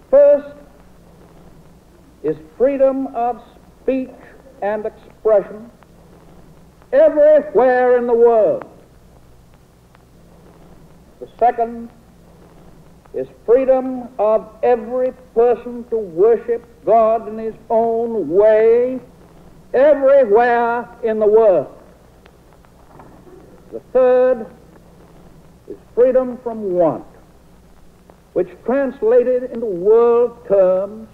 first is freedom of speech and expression everywhere in the world. The second is freedom of every person to worship God in his own way everywhere in the world. The third is freedom from want, which translated into world terms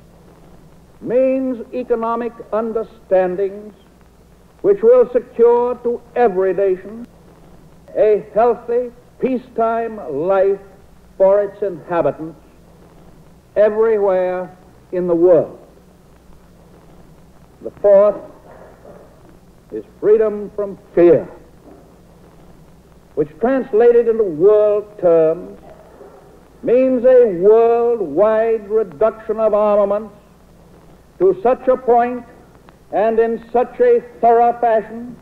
means economic understandings which will secure to every nation a healthy, peacetime life for its inhabitants everywhere in the world. The fourth is freedom from fear, which translated into world terms means a worldwide reduction of armaments to such a point and in such a thorough fashion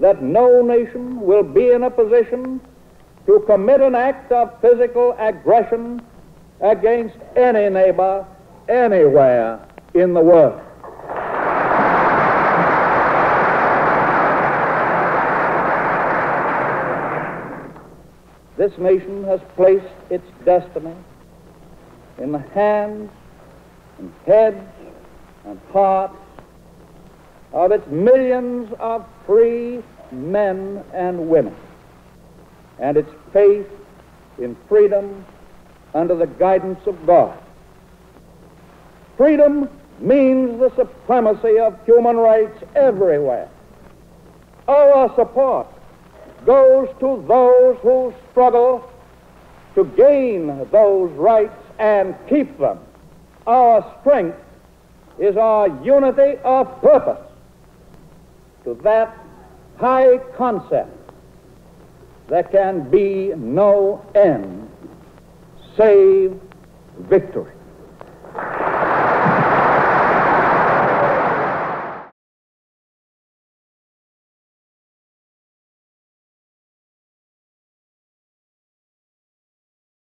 that no nation will be in a position to commit an act of physical aggression against any neighbor anywhere in the world. This nation has placed its destiny in the hands and heads and hearts of its millions of free men and women, and its faith in freedom under the guidance of God. Freedom means the supremacy of human rights everywhere. Our support goes to those who struggle to gain those rights and keep them. Our strength is our unity of purpose to that high concept there can be no end save victory.